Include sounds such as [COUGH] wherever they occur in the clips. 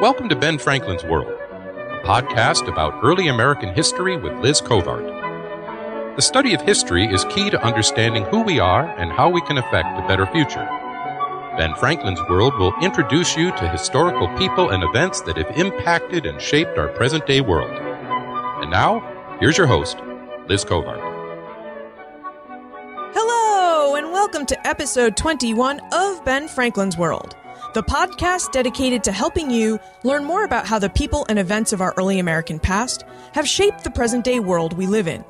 Welcome to Ben Franklin's World, a podcast about early American history with Liz Covart. The study of history is key to understanding who we are and how we can affect a better future. Ben Franklin's World will introduce you to historical people and events that have impacted and shaped our present day world. And now, here's your host, Liz Covart. Hello, and welcome to episode 21 of Ben Franklin's World, the podcast dedicated to helping you learn more about how the people and events of our early American past have shaped the present day world we live in.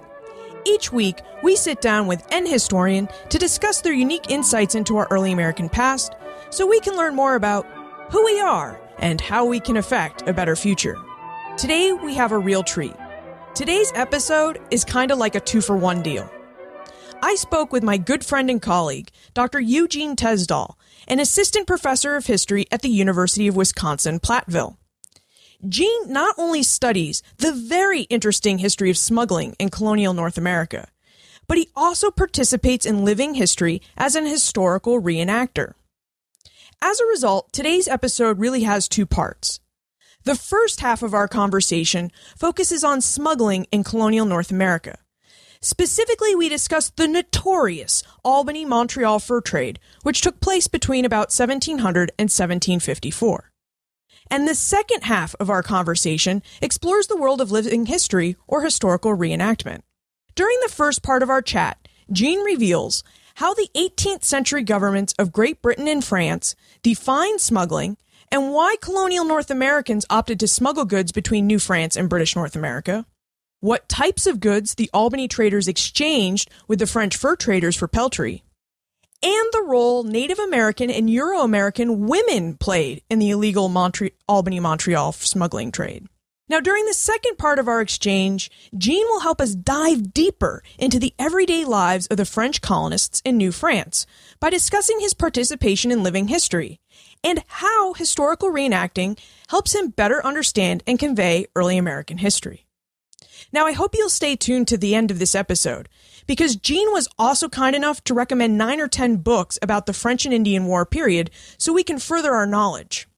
Each week, we sit down with an historian to discuss their unique insights into our early American past so we can learn more about who we are and how we can affect a better future. Today, we have a real treat. Today's episode is kind of like a two for one deal. I spoke with my good friend and colleague, Dr. Eugene Tesdahl, an assistant professor of history at the University of Wisconsin Platteville. Gene not only studies the very interesting history of smuggling in colonial North America, but he also participates in living history as an historical reenactor. As a result, today's episode really has two parts. The first half of our conversation focuses on smuggling in colonial North America. Specifically, we discuss the notorious Albany Montreal fur trade, which took place between about 1700 and 1754. And the second half of our conversation explores the world of living history or historical reenactment. During the first part of our chat, Gene reveals how the 18th century governments of Great Britain and France defined smuggling and why colonial North Americans opted to smuggle goods between New France and British North America, what types of goods the Albany traders exchanged with the French fur traders for peltry, and the role Native American and Euro American women played in the illegal Montre- Albany Montreal smuggling trade. Now, during the second part of our exchange, Gene will help us dive deeper into the everyday lives of the French colonists in New France by discussing his participation in living history and how historical reenacting helps him better understand and convey early American history. Now, I hope you'll stay tuned to the end of this episode because Gene was also kind enough to recommend nine or ten books about the French and Indian War period so we can further our knowledge.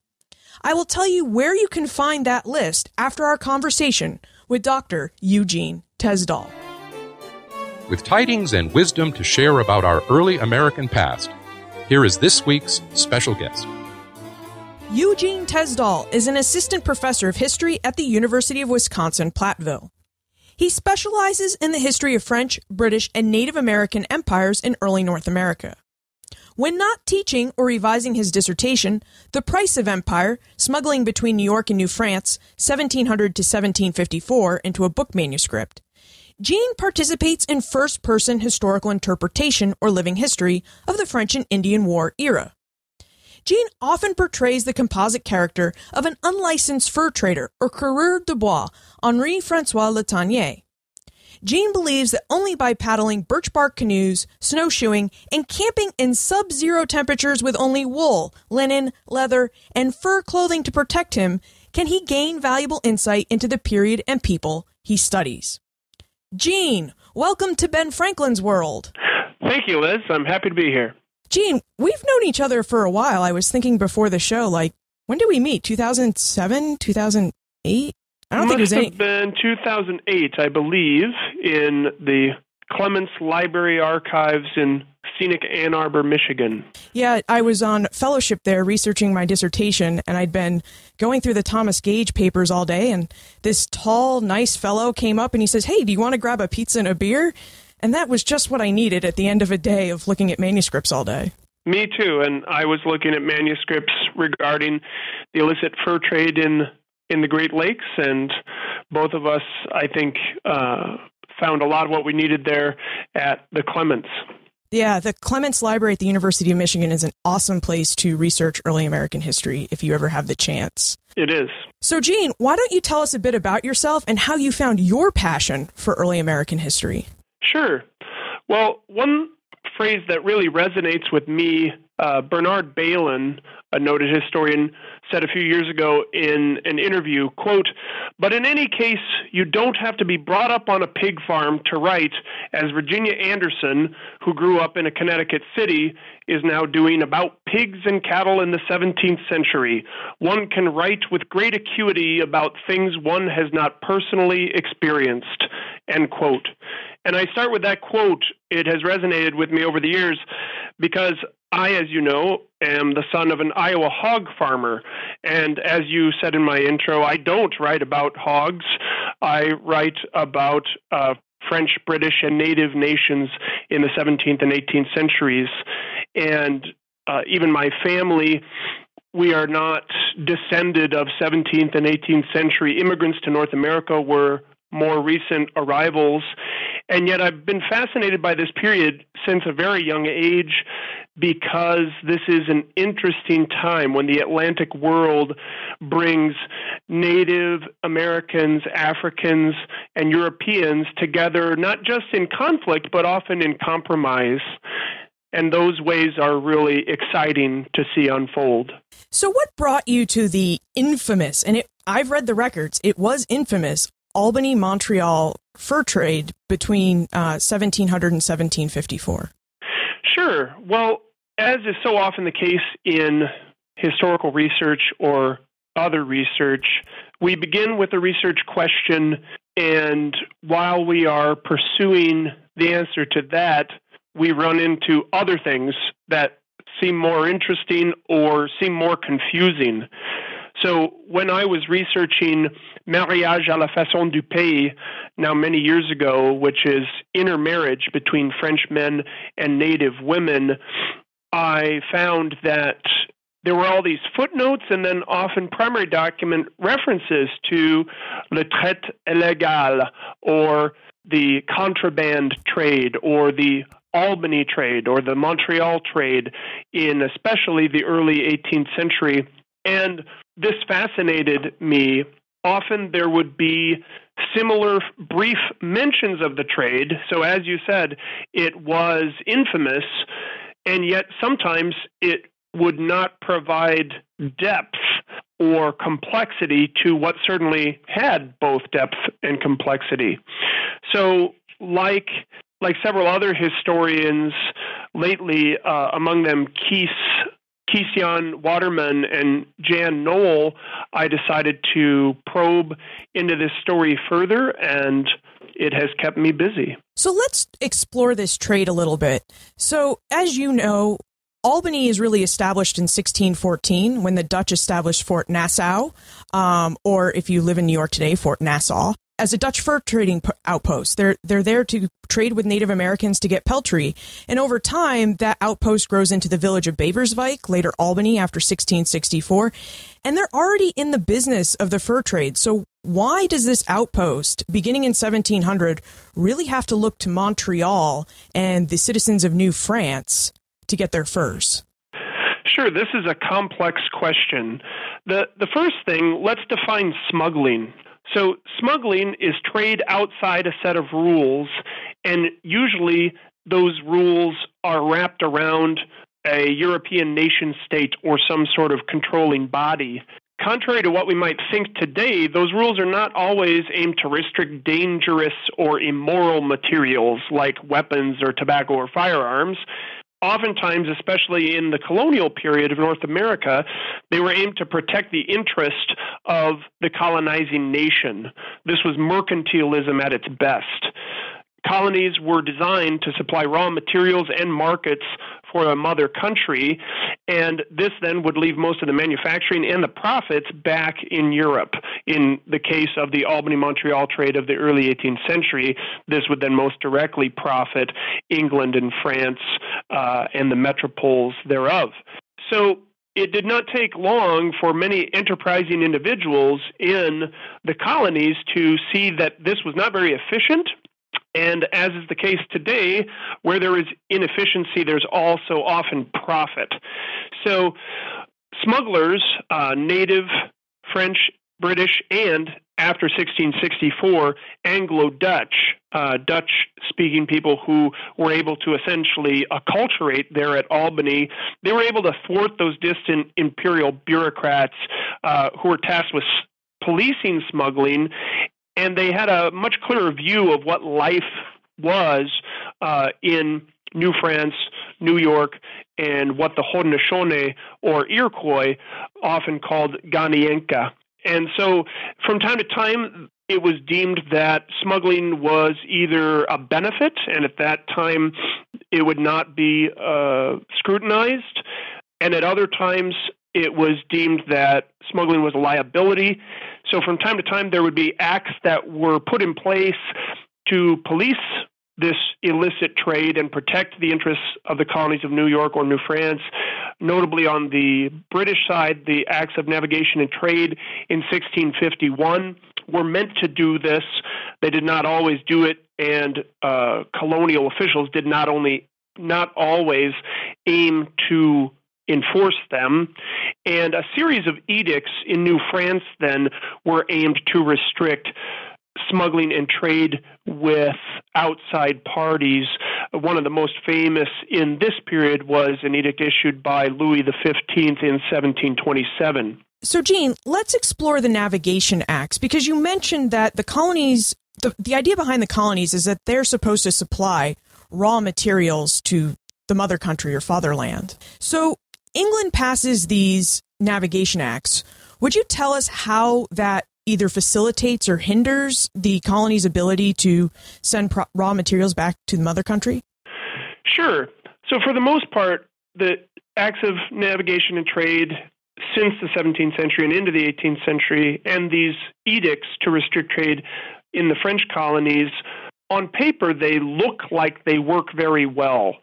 I will tell you where you can find that list after our conversation with Dr. Eugene Tesdahl. With tidings and wisdom to share about our early American past, here is this week's special guest. Eugene Tesdahl is an assistant professor of history at the University of Wisconsin Platteville. He specializes in the history of French, British, and Native American empires in early North America. When not teaching or revising his dissertation, The Price of Empire, Smuggling Between New York and New France, 1700 to 1754, into a book manuscript, Gene participates in first person historical interpretation or living history of the French and Indian War era. Gene often portrays the composite character of an unlicensed fur trader or coureur de bois, Henri Francois Latanier. Gene believes that only by paddling birch bark canoes, snowshoeing, and camping in sub zero temperatures with only wool, linen, leather, and fur clothing to protect him can he gain valuable insight into the period and people he studies. Gene, welcome to Ben Franklin's world. Thank you, Liz. I'm happy to be here. Gene, we've known each other for a while. I was thinking before the show, like, when did we meet? 2007? 2008? I don't Must think it was any. have been 2008, I believe, in the Clements Library Archives in scenic Ann Arbor, Michigan. Yeah, I was on fellowship there researching my dissertation, and I'd been going through the Thomas Gage papers all day. And this tall, nice fellow came up and he says, Hey, do you want to grab a pizza and a beer? And that was just what I needed at the end of a day of looking at manuscripts all day. Me too, and I was looking at manuscripts regarding the illicit fur trade in in the Great Lakes, and both of us, I think, uh, found a lot of what we needed there at the Clements. Yeah, the Clements Library at the University of Michigan is an awesome place to research early American history if you ever have the chance. It is. So, Gene, why don't you tell us a bit about yourself and how you found your passion for early American history? Sure. Well, one phrase that really resonates with me, uh, Bernard Bailyn a noted historian said a few years ago in an interview, quote, but in any case, you don't have to be brought up on a pig farm to write, as Virginia Anderson, who grew up in a Connecticut city, is now doing about pigs and cattle in the 17th century. One can write with great acuity about things one has not personally experienced, end quote. And I start with that quote. It has resonated with me over the years because I, as you know, am the son of an Iowa hog farmer. And as you said in my intro, I don't write about hogs. I write about uh, French, British, and native nations in the 17th and 18th centuries. And uh, even my family, we are not descended of 17th and 18th century immigrants to North America. We're more recent arrivals. And yet I've been fascinated by this period since a very young age because this is an interesting time when the Atlantic world brings Native Americans, Africans, and Europeans together, not just in conflict, but often in compromise. And those ways are really exciting to see unfold. So, what brought you to the infamous, and it, I've read the records, it was infamous Albany Montreal fur trade between uh, 1700 and 1754? Sure. Well, as is so often the case in historical research or other research, we begin with a research question, and while we are pursuing the answer to that, we run into other things that seem more interesting or seem more confusing. So when I was researching mariage à la façon du pays, now many years ago, which is intermarriage between French men and native women, I found that there were all these footnotes and then often primary document references to le traite illégal or the contraband trade or the Albany trade or the Montreal trade in especially the early 18th century. And this fascinated me. Often there would be similar brief mentions of the trade. So, as you said, it was infamous, and yet sometimes it would not provide depth or complexity to what certainly had both depth and complexity. So, like like several other historians lately, uh, among them Kees Kees-Jan Waterman and Jan Noel, I decided to probe into this story further, and it has kept me busy. So let's explore this trade a little bit. So, as you know, Albany is really established in 1614 when the Dutch established Fort Nassau, um, or if you live in New York today, Fort Nassau as a Dutch fur trading outpost. They're they're there to trade with Native Americans to get peltry, and over time that outpost grows into the village of Beverswijk, later Albany after 1664, and they're already in the business of the fur trade. So why does this outpost, beginning in 1700, really have to look to Montreal and the citizens of New France to get their furs? Sure, this is a complex question. The the first thing, let's define smuggling. So, smuggling is trade outside a set of rules, and usually those rules are wrapped around a European nation state or some sort of controlling body. Contrary to what we might think today, those rules are not always aimed to restrict dangerous or immoral materials like weapons or tobacco or firearms oftentimes, especially in the colonial period of North America, they were aimed to protect the interest of the colonizing nation. This was mercantilism at its best. Colonies were designed to supply raw materials and markets for a mother country, and this then would leave most of the manufacturing and the profits back in Europe. In the case of the Albany Montreal trade of the early 18th century, this would then most directly profit England and France uh, and the metropoles thereof. So it did not take long for many enterprising individuals in the colonies to see that this was not very efficient and as is the case today, where there is inefficiency, there's also often profit. So, smugglers, uh, native, French, British, and after 1664, Anglo Dutch, uh, Dutch speaking people who were able to essentially acculturate there at Albany, they were able to thwart those distant imperial bureaucrats uh, who were tasked with policing smuggling, and they had a much clearer view of what life was uh, in New France, New York, and what the Haudenosaunee or Iroquois, often called Ganienka. And so from time to time, it was deemed that smuggling was either a benefit, and at that time it would not be uh, scrutinized, and at other times it was deemed that smuggling was a liability. So from time to time, there would be acts that were put in place to police this illicit trade and protect the interests of the colonies of New York or New France. Notably, on the British side, the Acts of Navigation and Trade in 1651 were meant to do this. They did not always do it, and uh, colonial officials did not only not always aim to enforce them. And a series of edicts in New France then were aimed to restrict smuggling and trade with outside parties. One of the most famous in this period was an edict issued by Louis XV in 1727. So, Gene, let's explore the Navigation Acts because you mentioned that the colonies, the, the idea behind the colonies is that they're supposed to supply raw materials to the mother country or fatherland. So, England passes these Navigation Acts. Would you tell us how that either facilitates or hinders the colony's ability to send pro- raw materials back to the mother country? Sure. So, for the most part, the acts of navigation and trade since the 17th century and into the 18th century, and these edicts to restrict trade in the French colonies, on paper, they look like they work very well.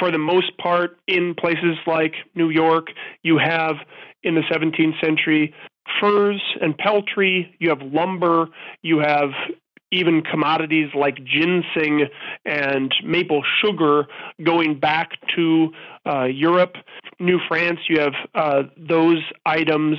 For the most part, in places like New York, you have in the 17th century furs and peltry, you have lumber, you have even commodities like ginseng and maple sugar going back to uh, Europe. New France, you have uh, those items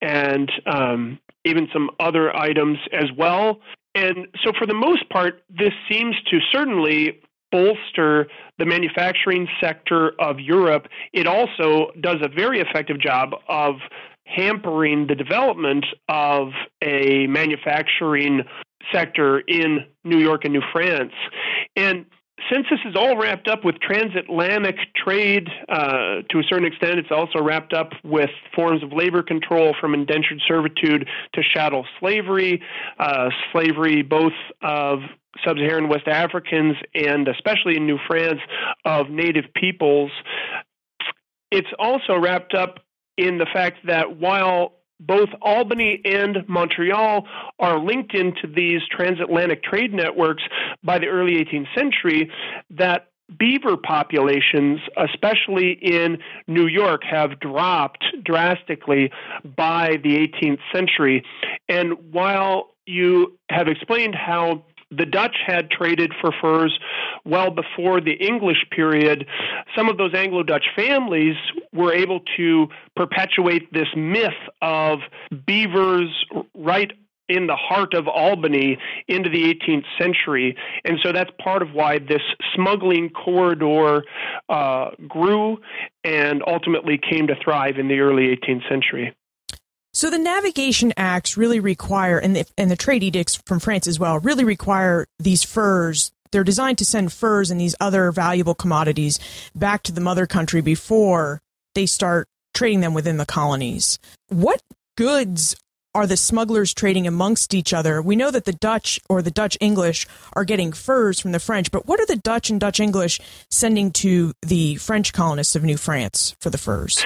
and um, even some other items as well. And so, for the most part, this seems to certainly bolster the manufacturing sector of Europe. It also does a very effective job of hampering the development of a manufacturing sector in New York and New France. And since this is all wrapped up with transatlantic trade uh, to a certain extent, it's also wrapped up with forms of labor control from indentured servitude to chattel slavery, uh, slavery both of sub Saharan West Africans and especially in New France of native peoples. It's also wrapped up in the fact that while both Albany and Montreal are linked into these transatlantic trade networks by the early 18th century, that beaver populations, especially in New York, have dropped drastically by the 18th century. And while you have explained how the Dutch had traded for furs well before the English period. Some of those Anglo Dutch families were able to perpetuate this myth of beavers right in the heart of Albany into the 18th century. And so that's part of why this smuggling corridor uh, grew and ultimately came to thrive in the early 18th century. So the Navigation Acts really require, and the, and the trade edicts from France as well, really require these furs. They're designed to send furs and these other valuable commodities back to the mother country before they start trading them within the colonies. What goods are the smugglers trading amongst each other? We know that the Dutch or the Dutch English are getting furs from the French, but what are the Dutch and Dutch English sending to the French colonists of New France for the furs?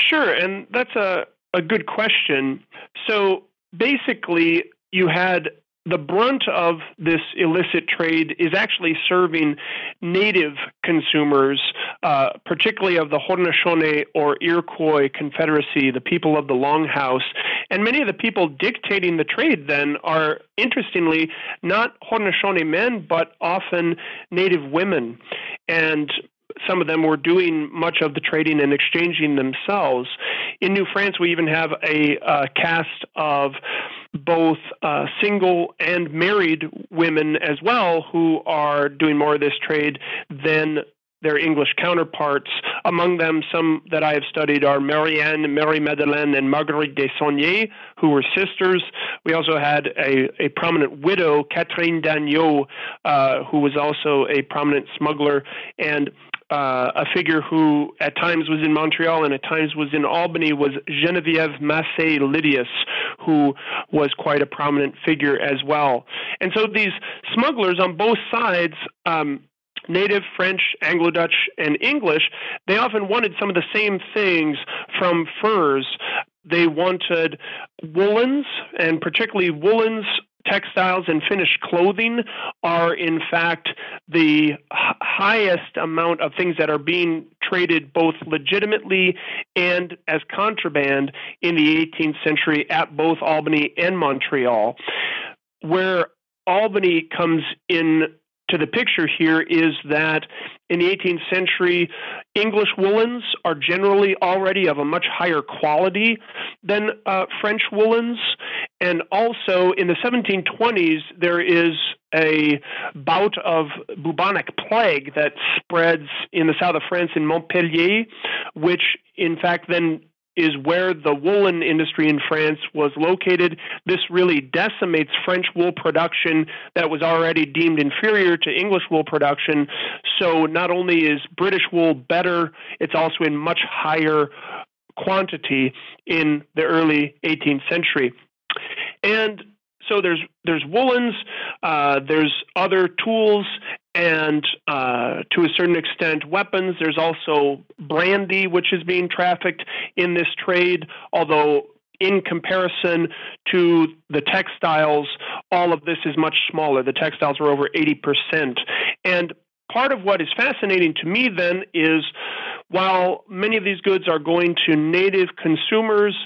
Sure, and that's a a good question. So basically, you had the brunt of this illicit trade is actually serving native consumers, uh, particularly of the Haudenosaunee or Iroquois Confederacy, the people of the Longhouse. And many of the people dictating the trade then are, interestingly, not Haudenosaunee men, but often native women. And some of them were doing much of the trading and exchanging themselves. In New France, we even have a uh, cast of both uh, single and married women as well who are doing more of this trade than their English counterparts. Among them, some that I have studied are Marianne, Marie Madeleine, and Marguerite de Saulnier, who were sisters. We also had a, a prominent widow, Catherine Dagneau, uh, who was also a prominent smuggler. And uh, a figure who at times was in Montreal and at times was in Albany was Geneviève Massé Lydius, who was quite a prominent figure as well. And so these smugglers on both sides um, native French, Anglo Dutch, and English, they often wanted some of the same things from furs. They wanted woolens, and particularly woolens textiles and finished clothing are in fact the highest amount of things that are being traded both legitimately and as contraband in the 18th century at both Albany and Montreal. Where Albany comes in to the picture here is that in the 18th century, English woolens are generally already of a much higher quality than uh, French woolens. And also in the 1720s, there is a bout of bubonic plague that spreads in the south of France in Montpellier, which in fact then is where the woolen industry in France was located. This really decimates French wool production that was already deemed inferior to English wool production. So not only is British wool better, it's also in much higher quantity in the early 18th century. And so there's there's woolens, uh, there's other tools, and uh, to a certain extent weapons. There's also brandy, which is being trafficked in this trade, although in comparison to the textiles, all of this is much smaller. The textiles are over 80%. And part of what is fascinating to me then is while many of these goods are going to native consumers,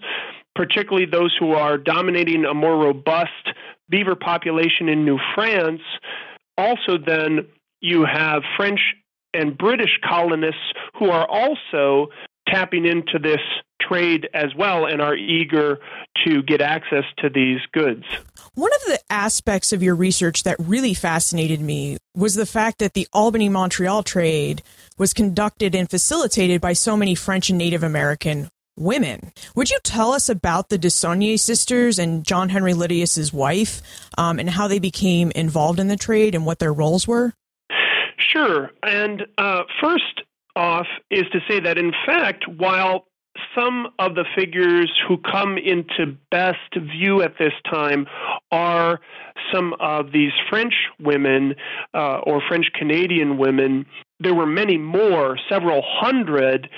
particularly those who are dominating a more robust beaver population in New France, also then you have French and British colonists who are also tapping into this trade as well and are eager to get access to these goods. One of the aspects of your research that really fascinated me was the fact that the Albany Montreal trade was conducted and facilitated by so many French and Native American women. Would you tell us about the de Saulnier sisters and John Henry Lydius's wife um, and how they became involved in the trade and what their roles were? Sure. And uh, first off is to say that, in fact, while some of the figures who come into best view at this time are some of these French women uh, or French Canadian women. There were many more, several hundred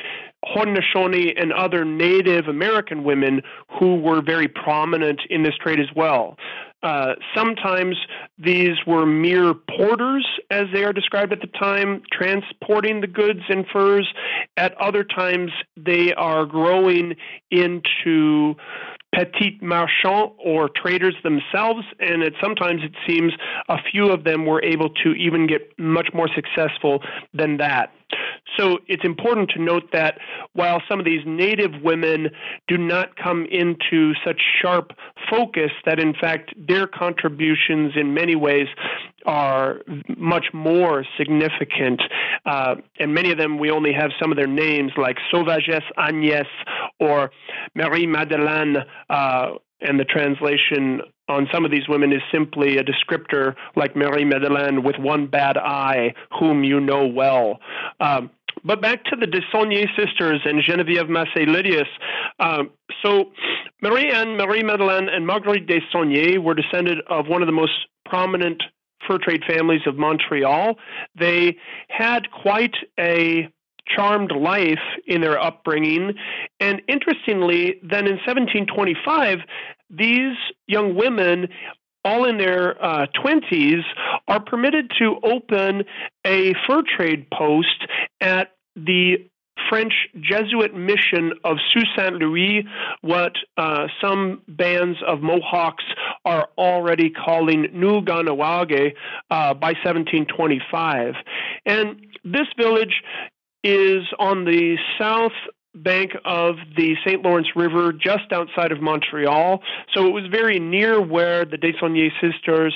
Haudenosaunee and other Native American women who were very prominent in this trade as well. Uh, sometimes these were mere porters, as they are described at the time, transporting the goods and furs. At other times, they are growing into petit marchands or traders themselves, and it, sometimes it seems a few of them were able to even get much more successful than that. So it's important to note that while some of these native women do not come into such sharp focus, that in fact their contributions in many ways are much more significant. Uh, and many of them, we only have some of their names, like Sauvagesse Agnès or Marie Madeleine, uh, and the translation on some of these women is simply a descriptor like Marie Madeleine with one bad eye, whom you know well. Um, but back to the de Saulnier sisters and Geneviève Massé Lydius. Um, so Marie Anne, Marie Madeleine, and Marguerite de Saulnier were descended of one of the most prominent fur trade families of Montreal. They had quite a charmed life in their upbringing. And interestingly, then in 1725, these young women all in their uh, 20s are permitted to open a fur trade post at the French Jesuit mission of Sault Saint Louis, what uh, some bands of Mohawks are already calling Nulganawage uh, by 1725. And this village is on the south bank of the St. Lawrence River just outside of Montreal. So it was very near where the Desaulniers sisters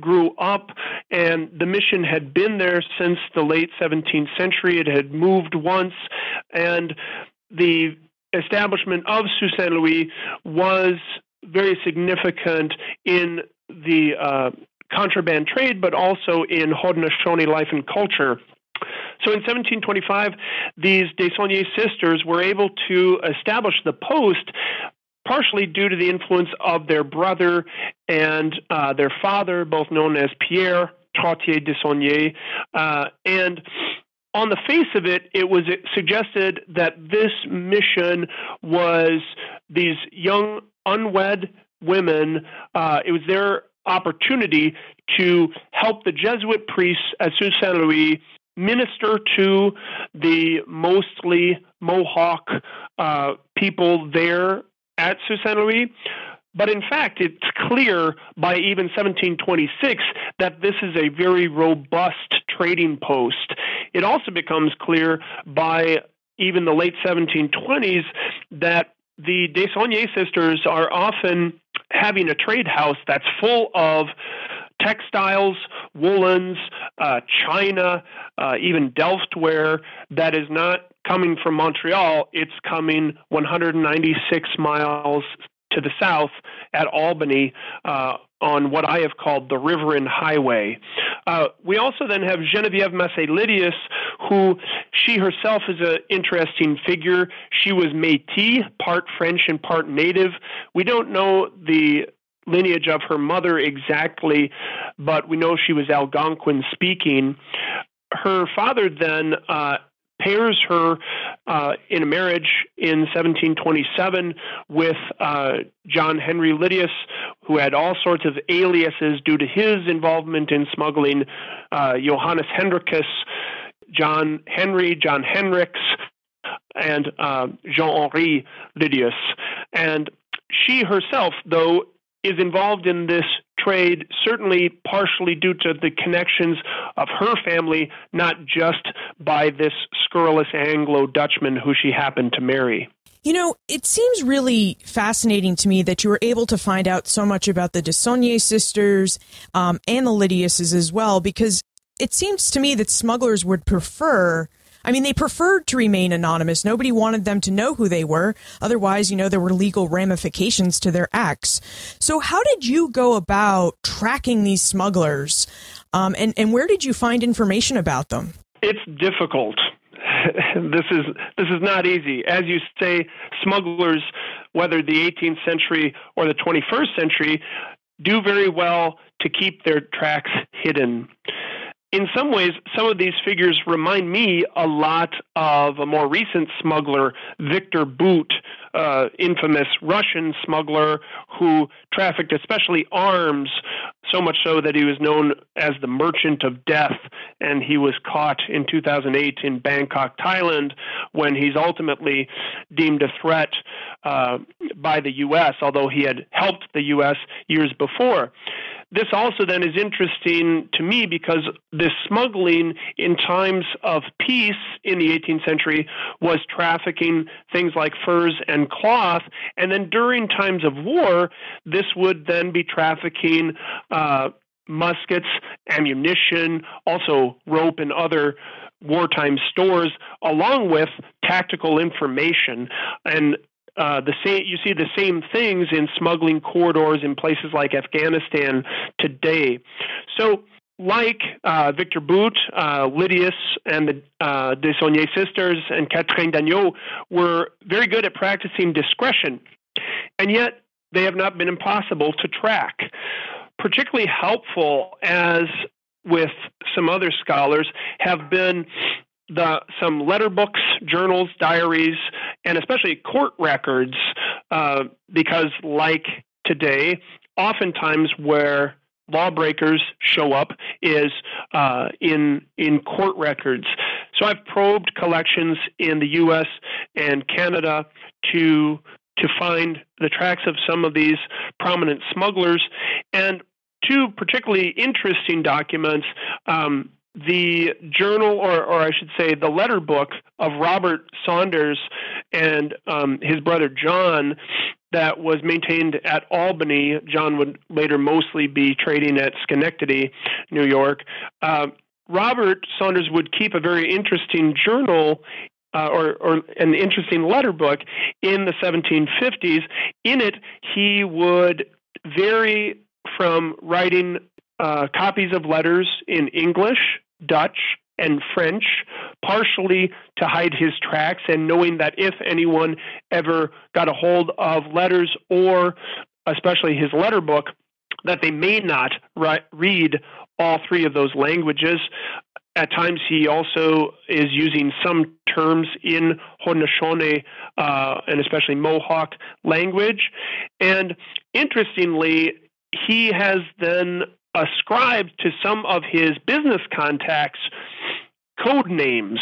grew up, and the mission had been there since the late 17th century. It had moved once, and the establishment of Sault Saint Louis was very significant in the uh, contraband trade, but also in Haudenosaunee life and culture. So in 1725, these Desaulniers sisters were able to establish the post partially due to the influence of their brother and uh, their father, both known as Pierre Trottier Desaulniers. Uh, and on the face of it, it was suggested that this mission was these young unwed women. Uh, it was their opportunity to help the Jesuit priests at Sault Saint Louis minister to the mostly Mohawk uh, people there at Sault Louis. But in fact, it's clear by even 1726 that this is a very robust trading post. It also becomes clear by even the late 1720s that the Desaulniers sisters are often having a trade house that's full of textiles, woolens, uh, China, uh, even Delftware that is not coming from Montreal. It's coming 196 miles to the south at Albany uh, on what I have called the Riverine Highway. Uh, we also then have Genevieve Massé Lydius, who she herself is an interesting figure. She was Métis, part French and part native. We don't know the lineage of her mother exactly, but we know she was Algonquin speaking. Her father then uh, pairs her uh, in a marriage in 1727 with uh, John Henry Lydius, who had all sorts of aliases due to his involvement in smuggling, uh, Johannes Hendricus, John Henry, John Henricks, and uh, Jean Henri Lydius. And she herself, though, is involved in this trade, certainly partially due to the connections of her family, not just by this scurrilous Anglo Dutchman who she happened to marry. You know, it seems really fascinating to me that you were able to find out so much about the Desaulniers sisters um, and the Lydiuses as well, because it seems to me that smugglers would prefer I mean, they preferred to remain anonymous. Nobody wanted them to know who they were. Otherwise, you know, there were legal ramifications to their acts. So, how did you go about tracking these smugglers? Um, and, and where did you find information about them? It's difficult. [LAUGHS] this is this is not easy. As you say, smugglers, whether the 18th century or the 21st century, do very well to keep their tracks hidden in some ways, some of these figures remind me a lot of a more recent smuggler, Victor Bout, uh, infamous Russian smuggler who trafficked especially arms, so much so that he was known as the Merchant of Death. And he was caught in 2008 in Bangkok, Thailand, when he's ultimately deemed a threat uh, by the U.S., although he had helped the U.S. years before this also then is interesting to me because this smuggling in times of peace in the 18th century was trafficking things like furs and cloth. And then during times of war, this would then be trafficking uh, muskets, ammunition, also rope and other wartime stores, along with tactical information. And uh, the same you see the same things in smuggling corridors in places like Afghanistan today. So like uh, Victor Bout, uh, Lydius, and the uh, sisters and Catherine Dagneau were very good at practicing discretion, and yet they have not been impossible to track. Particularly helpful, as with some other scholars, have been the some letter books, journals, diaries, and especially court records, uh, because like today, oftentimes where lawbreakers show up is uh, in in court records. So I've probed collections in the U.S. and Canada to to find the tracks of some of these prominent smugglers, and two particularly interesting documents. Um, the journal, or, or I should say, the letter book of Robert Saunders and um, his brother John that was maintained at Albany. John would later mostly be trading at Schenectady, New York. Uh, Robert Saunders would keep a very interesting journal uh, or, or, an interesting letter book in the 1750s. In it, he would vary from writing uh, copies of letters in English, Dutch, and French, partially to hide his tracks and knowing that if anyone ever got a hold of letters or especially his letter book, that they may not read all three of those languages. At times, he also is using some terms in Haudenosaunee uh, and especially Mohawk language. And interestingly, he has then ascribed to some of his business contacts code names.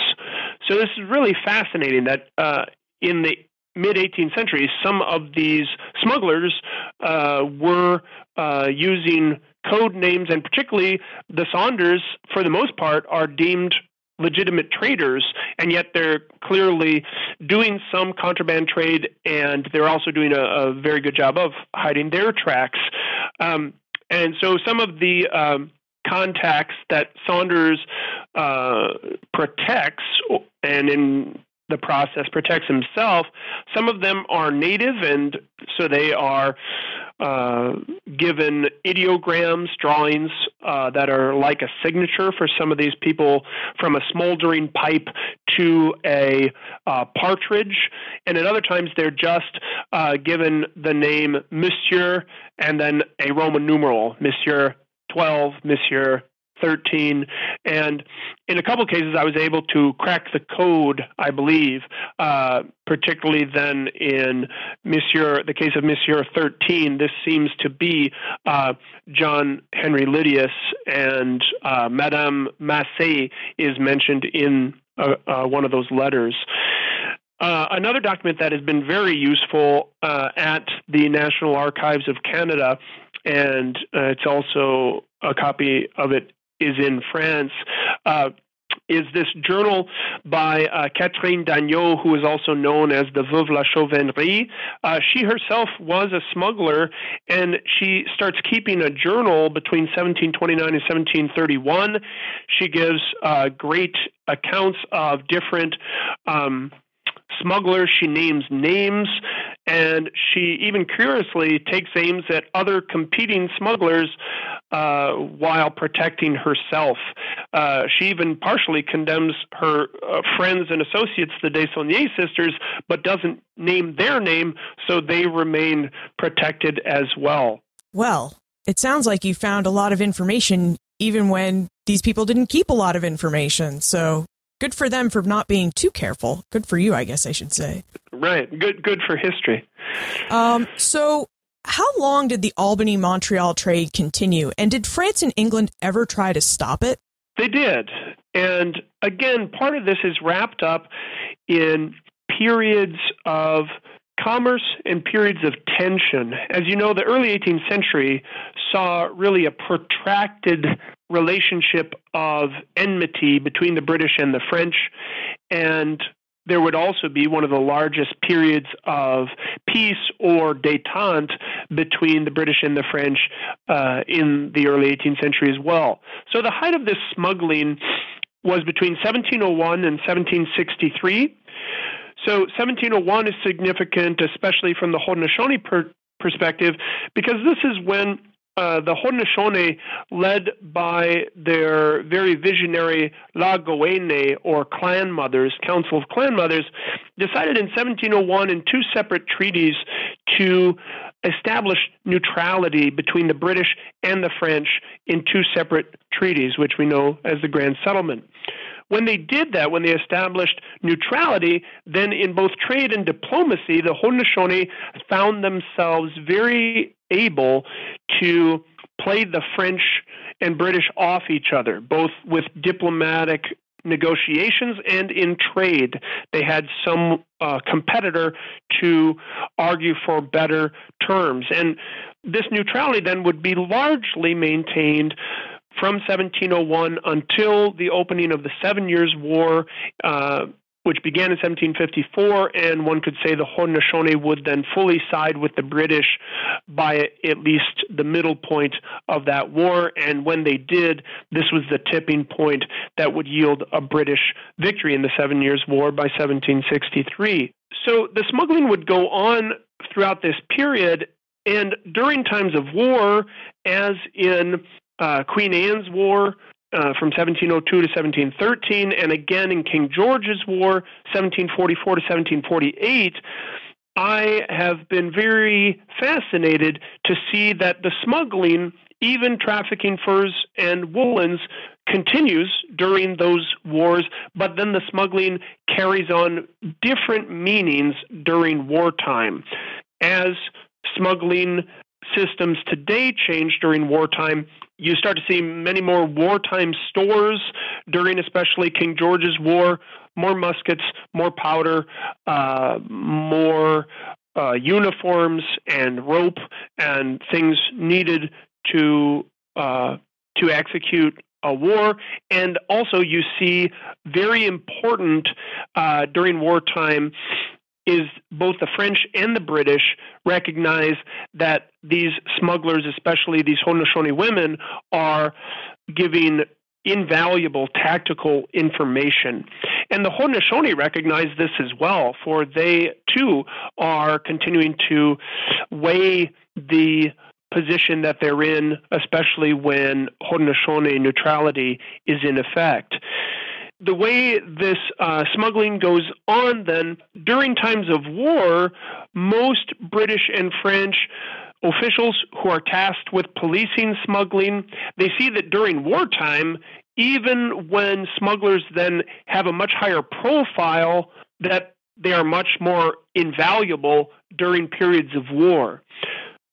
So this is really fascinating that uh, in the mid 18th century, some of these smugglers uh, were uh, using code names, and particularly the Saunders, for the most part, are deemed legitimate traders, and yet they're clearly doing some contraband trade, and they're also doing a, a very good job of hiding their tracks. Um, and so some of the um, contacts that Saunders uh, protects, and in the process protects himself, some of them are native, and so they are uh, given ideograms, drawings uh, that are like a signature for some of these people, from a smoldering pipe to a uh, partridge. And at other times, they're just uh, given the name Monsieur and then a Roman numeral, Monsieur 12, Monsieur 13. And in a couple of cases, I was able to crack the code, I believe, uh, particularly then in Monsieur, the case of Monsieur 13. This seems to be uh, John Henry Lydius, and uh, Madame Massé is mentioned in uh, uh, one of those letters. Uh, another document that has been very useful uh, at the National Archives of Canada, and uh, it's also a copy of it is in France. Uh, is this journal by uh, Catherine Dagneau, who is also known as the Veuve La Chauvignerie. Uh, she herself was a smuggler, and she starts keeping a journal between 1729 and 1731. She gives uh, great accounts of different. Um, smugglers. She names names, and she even curiously takes aims at other competing smugglers uh, while protecting herself. Uh, she even partially condemns her uh, friends and associates, the Desaulniers sisters, but doesn't name their name, so they remain protected as well. Well, it sounds like you found a lot of information even when these people didn't keep a lot of information. So good for them for not being too careful. Good for you, I guess I should say. Right. Good. Good for history. Um, so, how long did the Albany Montreal trade continue, and did France and England ever try to stop it? They did, and again, part of this is wrapped up in periods of commerce and periods of tension. As you know, the early 18th century saw really a protracted relationship of enmity between the British and the French, and there would also be one of the largest periods of peace or detente between the British and the French uh, in the early 18th century as well. So the height of this smuggling was between 1701 and 1763. So 1701 is significant, especially from the Haudenosaunee per- perspective, because this is when uh, the Haudenosaunee, led by their very visionary La Goene, or clan mothers, Council of Clan Mothers, decided in 1701 in two separate treaties to establish neutrality between the British and the French in two separate treaties, which we know as the Grand Settlement. When they did that, when they established neutrality, then in both trade and diplomacy, the Haudenosaunee found themselves very able to play the French and British off each other, both with diplomatic negotiations and in trade. They had some uh, competitor to argue for better terms. And this neutrality then would be largely maintained from 1701 until the opening of the Seven Years' War. Uh, which began in 1754, and one could say the Haudenosaunee would then fully side with the British by at least the middle point of that war. And when they did, this was the tipping point that would yield a British victory in the Seven Years' War by 1763. So the smuggling would go on throughout this period, and during times of war, as in uh, Queen Anne's War, uh, from 1702 to 1713, and again in King George's War, 1744 to 1748, I have been very fascinated to see that the smuggling, even trafficking furs and woolens, continues during those wars, but then the smuggling carries on different meanings during wartime. As smuggling systems today change during wartime, you start to see many more wartime stores during, especially King George's War. More muskets, more powder, uh, more uh, uniforms and rope and things needed to uh, to execute a war. And also, you see very important uh, during wartime is both the French and the British recognize that these smugglers, especially these Haudenosaunee women, are giving invaluable tactical information. And the Haudenosaunee recognize this as well, for they too are continuing to weigh the position that they're in, especially when Haudenosaunee neutrality is in effect the way this uh, smuggling goes on, then, during times of war, most British and French officials who are tasked with policing smuggling, they see that during wartime, even when smugglers then have a much higher profile, that they are much more invaluable during periods of war.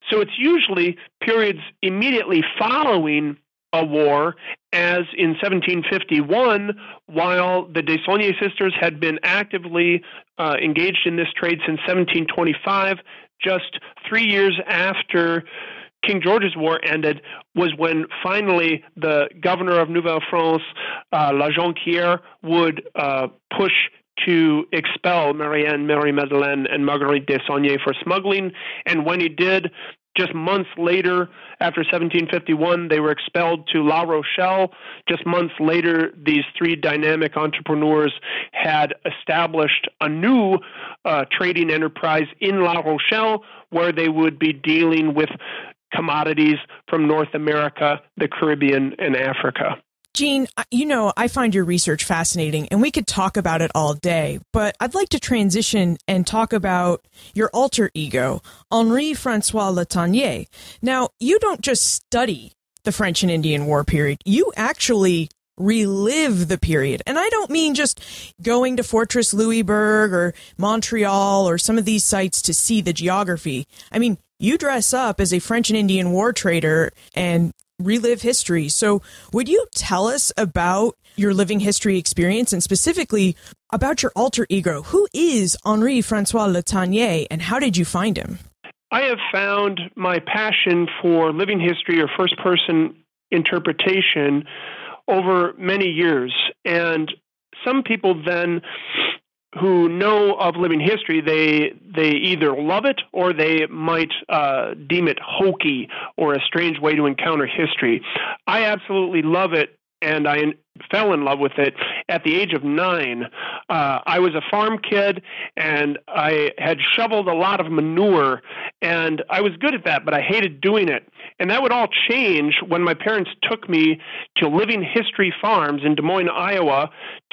So it's usually periods immediately following a war, as in 1751, while the Desaulniers sisters had been actively uh, engaged in this trade since 1725, just three years after King George's War ended was when finally the governor of Nouvelle France, uh, La Jonquière, would uh, push to expel Marianne, Marie Madeleine, and Marguerite Desaulniers for smuggling. And when he did, just months later, after 1751, they were expelled to La Rochelle. Just months later, these three dynamic entrepreneurs had established a new uh, trading enterprise in La Rochelle where they would be dealing with commodities from North America, the Caribbean, and Africa. Gene, you know, I find your research fascinating and we could talk about it all day, but I'd like to transition and talk about your alter ego, Henri Francois Letellier. Now, you don't just study the French and Indian War period, you actually relive the period. And I don't mean just going to Fortress Louisbourg or Montreal or some of these sites to see the geography. I mean, you dress up as a French and Indian war trader and relive history. So, would you tell us about your living history experience and specifically about your alter ego? Who is Henri Francois Letellier and how did you find him? I have found my passion for living history or first person interpretation over many years. And some people then who know of living history, they they either love it or they might uh, deem it hokey or a strange way to encounter history. I absolutely love it, and I fell in love with it at the age of nine. Uh, I was a farm kid and I had shoveled a lot of manure, and I was good at that, but I hated doing it. And that would all change when my parents took me to Living History Farms in Des Moines, Iowa,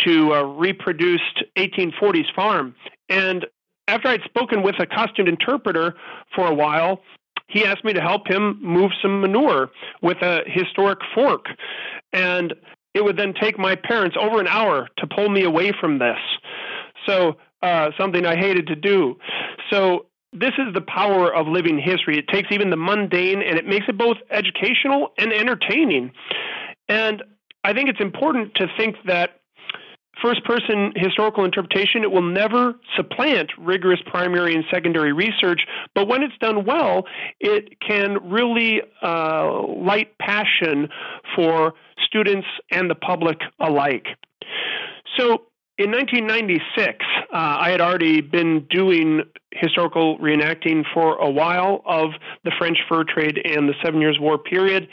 to a reproduced 1840s farm. And after I'd spoken with a costumed interpreter for a while, he asked me to help him move some manure with a historic fork. And it would then take my parents over an hour to pull me away from this. So, uh, something I hated to do. So, this is the power of living history. It takes even the mundane and it makes it both educational and entertaining. And I think it's important to think that first person historical interpretation, it will never supplant rigorous primary and secondary research, but when it's done well, it can really uh, light passion for students and the public alike. So, in 1996, uh, I had already been doing historical reenacting for a while of the French fur trade and the Seven Years' War period,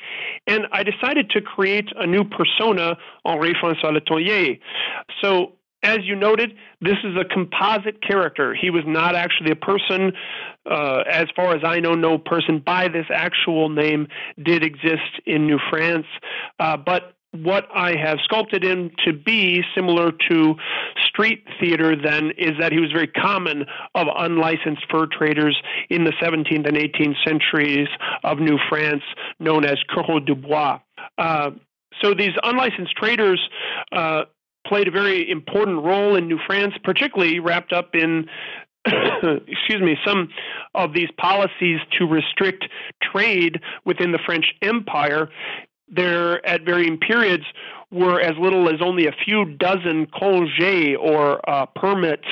and I decided to create a new persona, Henri Francois Letonnier. So, as you noted, this is a composite character. He was not actually a person. Uh, as far as I know, no person by this actual name did exist in New France. Uh, but what I have sculpted him to be, similar to street theater, then, is that he was very common of unlicensed fur traders in the 17th and 18th centuries of New France, known as coureurs de bois. Uh, so these unlicensed traders uh, played a very important role in New France, particularly wrapped up in [COUGHS] excuse me, some of these policies to restrict trade within the French Empire there at varying periods were as little as only a few dozen congés or uh, permits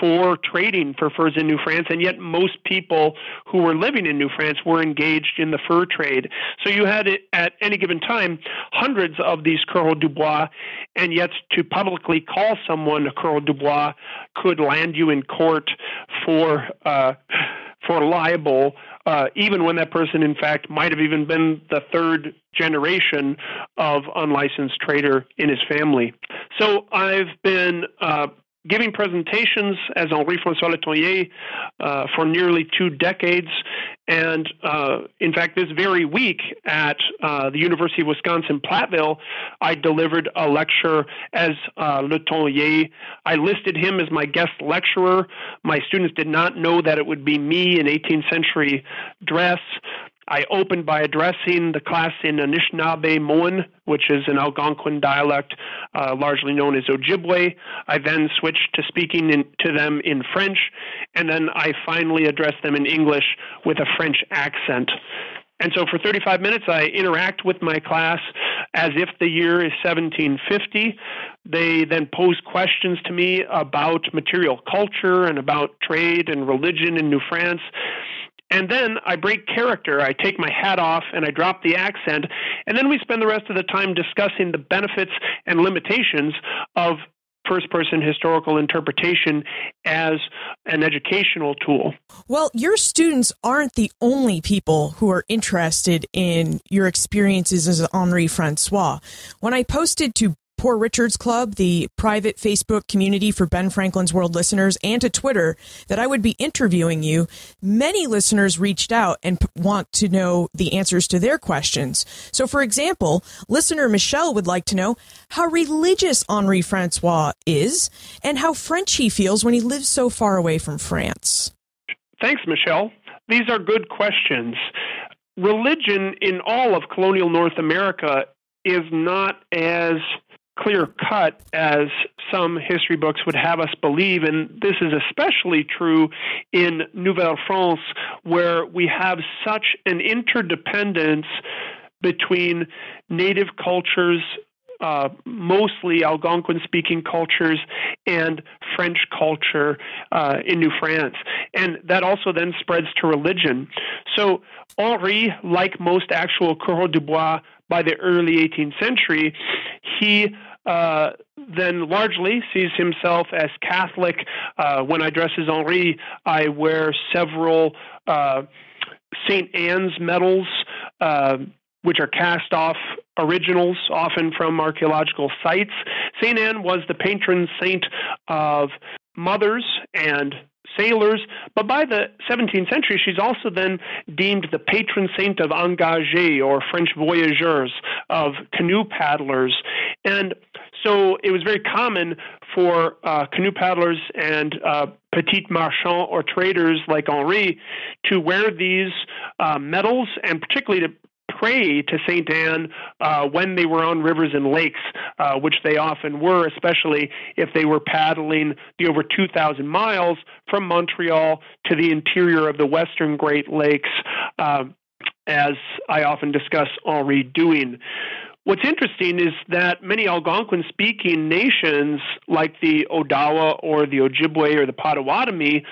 for trading for furs in New France, and yet most people who were living in New France were engaged in the fur trade. So you had at any given time hundreds of these coureurs du bois, and yet to publicly call someone a coureur du bois could land you in court for uh, for libel uh, even when that person, in fact, might have even been the third generation of unlicensed trader in his family. So I've been uh, giving presentations as Henri Francois Letonnier uh, for nearly two decades. And uh, in fact, this very week at uh, the University of Wisconsin Platteville, I delivered a lecture as uh, Letonnier. I listed him as my guest lecturer. My students did not know that it would be me in 18th century dress. I opened by addressing the class in Anishinaabemowin, which is an Algonquin dialect uh, largely known as Ojibwe. I then switched to speaking in, to them in French, and then I finally addressed them in English with a French accent. And so for 35 minutes, I interact with my class as if the year is 1750. They then pose questions to me about material culture and about trade and religion in New France. And then I break character. I take my hat off and I drop the accent. And then we spend the rest of the time discussing the benefits and limitations of first person historical interpretation as an educational tool. Well, your students aren't the only people who are interested in your experiences as Henri Francois. When I posted to Poor Richards Club, the private Facebook community for Ben Franklin's World listeners, and to Twitter that I would be interviewing you, many listeners reached out and p- want to know the answers to their questions. So, for example, listener Michelle would like to know how religious Henri Francois is and how French he feels when he lives so far away from France. Thanks, Michelle. These are good questions. Religion in all of colonial North America is not as clear cut as some history books would have us believe. And this is especially true in Nouvelle France, where we have such an interdependence between native cultures. Uh, mostly Algonquin speaking cultures and French culture uh, in New France. And that also then spreads to religion. So, Henri, like most actual coureurs du bois by the early 18th century, he uh, then largely sees himself as Catholic. Uh, when I dress as Henri, I wear several uh, St. Anne's medals, uh, which are cast off originals, often from archaeological sites. St. Anne was the patron saint of mothers and sailors, but by the 17th century, she's also then deemed the patron saint of engagés or French voyageurs, of canoe paddlers. And so it was very common for uh, canoe paddlers and uh, petit marchands or traders like Henri to wear these uh, medals and particularly to pray to St. Anne uh, when they were on rivers and lakes, uh, which they often were, especially if they were paddling the over 2,000 miles from Montreal to the interior of the western Great Lakes, uh, as I often discuss Henri doing. what's interesting is that many Algonquin speaking nations, like the Odawa or the Ojibwe or the Potawatomi,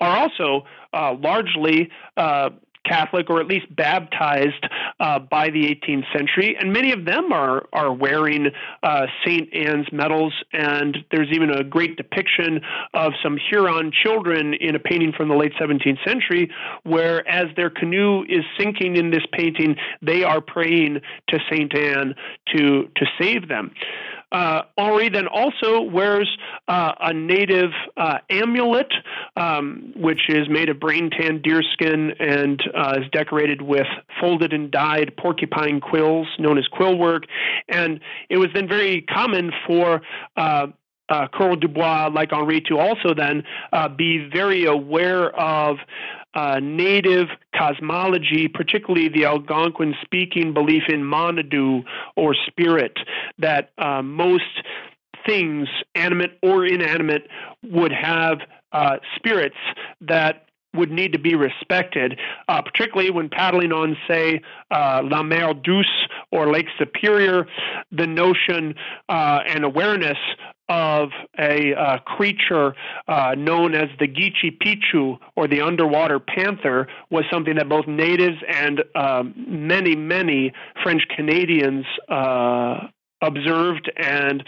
are also uh, largely uh, Catholic or at least baptized uh, by the 18th century, and many of them are are wearing uh, Saint Anne's medals. And there's even a great depiction of some Huron children in a painting from the late 17th century, where as their canoe is sinking in this painting, they are praying to Saint Anne to to save them. Uh, Henri then also wears uh, a native uh, amulet, um, which is made of brain tan deerskin and uh, is decorated with folded and dyed porcupine quills, known as quill work. And it was then very common for uh, uh, de like Henri, to also then uh, be very aware of uh, native cosmology, particularly the Algonquin speaking belief in Manidoo or spirit, that uh, most things, animate or inanimate, would have uh, spirits that would need to be respected, uh, particularly when paddling on, say, uh, La Mer Douce or Lake Superior. The notion uh, and awareness of a uh, creature uh, known as the Geechee Pichu or the underwater panther was something that both natives and um, many, many French Canadians uh, observed and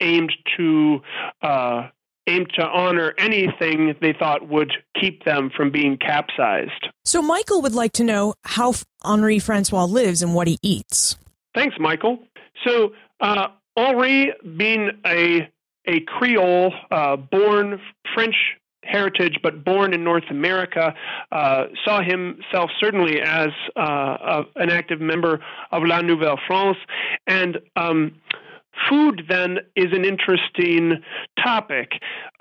aimed to uh, aimed to honor anything they thought would keep them from being capsized. So, Michael would like to know how Henri Francois lives and what he eats. Thanks, Michael. So, uh, Henri, being a a Creole, uh, born French heritage, but born in North America, uh, saw himself certainly as uh, a, an active member of La Nouvelle France, and um, food then is an interesting topic,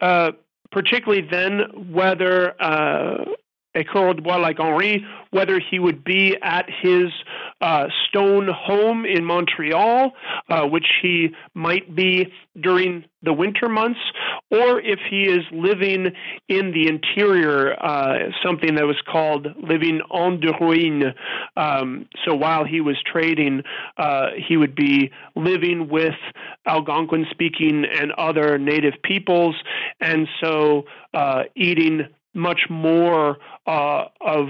uh, particularly then whether uh, a Bois like Henri, whether he would be at his uh, stone home in Montreal, uh, which he might be during the winter months, or if he is living in the interior, uh, something that was called living en dérouine. Um, so while he was trading, uh, he would be living with Algonquin speaking and other native peoples, and so uh, eating much more uh, of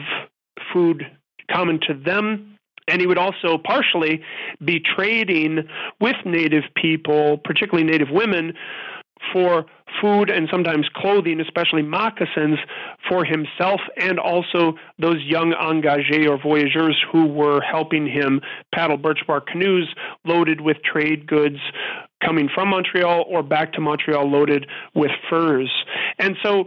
food common to them. And he would also partially be trading with Native people, particularly Native women, for food and sometimes clothing, especially moccasins, for himself and also those young engagés or voyageurs who were helping him paddle birch bark canoes loaded with trade goods coming from Montreal or back to Montreal loaded with furs. And so,